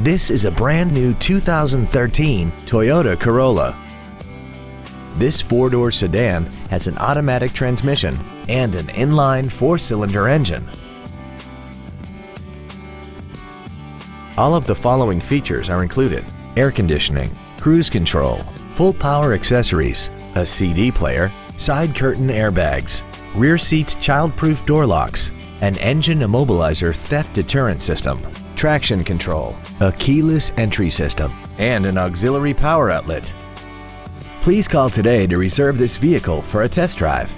This is a brand new 2013 Toyota Corolla. This four-door sedan has an automatic transmission and an inline four-cylinder engine. All of the following features are included. Air conditioning, cruise control, full power accessories, a CD player, side curtain airbags, rear seat child-proof door locks, an engine immobilizer theft deterrent system, traction control, a keyless entry system, and an auxiliary power outlet. Please call today to reserve this vehicle for a test drive.